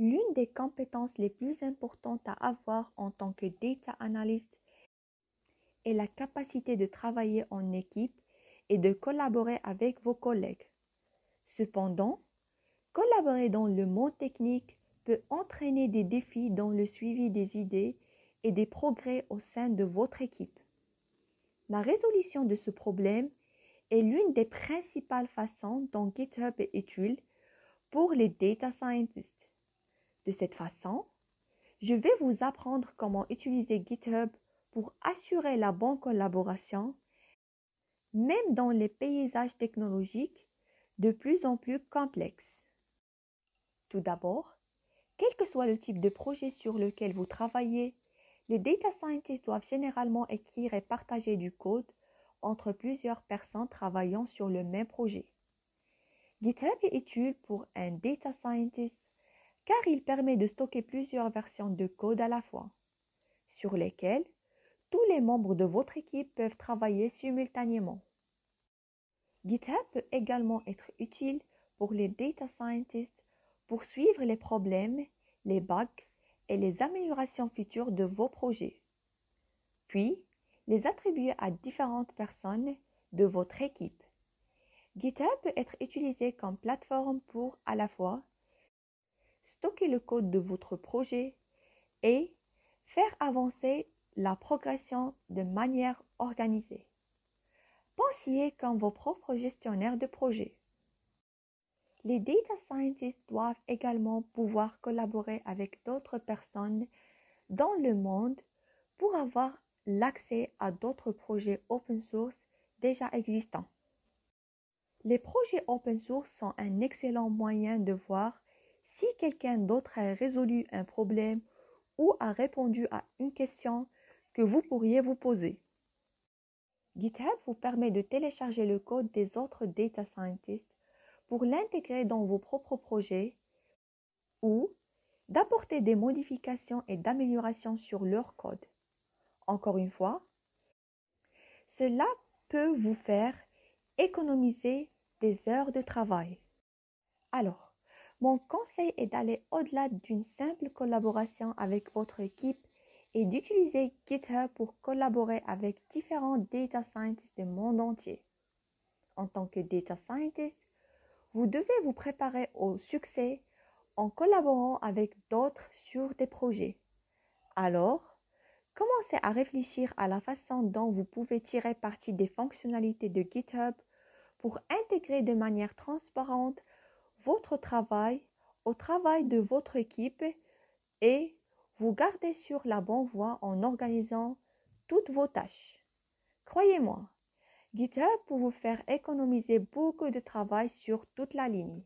L'une des compétences les plus importantes à avoir en tant que data analyst est la capacité de travailler en équipe et de collaborer avec vos collègues. Cependant, collaborer dans le monde technique peut entraîner des défis dans le suivi des idées et des progrès au sein de votre équipe. La résolution de ce problème est l'une des principales façons dont GitHub est utile pour les data scientists. De cette façon, je vais vous apprendre comment utiliser GitHub pour assurer la bonne collaboration, même dans les paysages technologiques de plus en plus complexes. Tout d'abord, quel que soit le type de projet sur lequel vous travaillez, les data scientists doivent généralement écrire et partager du code entre plusieurs personnes travaillant sur le même projet. GitHub est utile pour un data scientist car il permet de stocker plusieurs versions de code à la fois, sur lesquelles tous les membres de votre équipe peuvent travailler simultanément. GitHub peut également être utile pour les data scientists pour suivre les problèmes, les bugs et les améliorations futures de vos projets, puis les attribuer à différentes personnes de votre équipe. GitHub peut être utilisé comme plateforme pour à la fois stocker le code de votre projet et faire avancer la progression de manière organisée. Pensez comme vos propres gestionnaires de projet. Les data scientists doivent également pouvoir collaborer avec d'autres personnes dans le monde pour avoir l'accès à d'autres projets open source déjà existants. Les projets open source sont un excellent moyen de voir si quelqu'un d'autre a résolu un problème ou a répondu à une question que vous pourriez vous poser. GitHub vous permet de télécharger le code des autres data scientists pour l'intégrer dans vos propres projets ou d'apporter des modifications et d'améliorations sur leur code. Encore une fois, cela peut vous faire économiser des heures de travail. Alors, mon conseil est d'aller au-delà d'une simple collaboration avec votre équipe et d'utiliser GitHub pour collaborer avec différents data scientists du monde entier. En tant que data scientist, vous devez vous préparer au succès en collaborant avec d'autres sur des projets. Alors, commencez à réfléchir à la façon dont vous pouvez tirer parti des fonctionnalités de GitHub pour intégrer de manière transparente votre travail au travail de votre équipe et vous garder sur la bonne voie en organisant toutes vos tâches. Croyez-moi, GitHub peut vous faire économiser beaucoup de travail sur toute la ligne.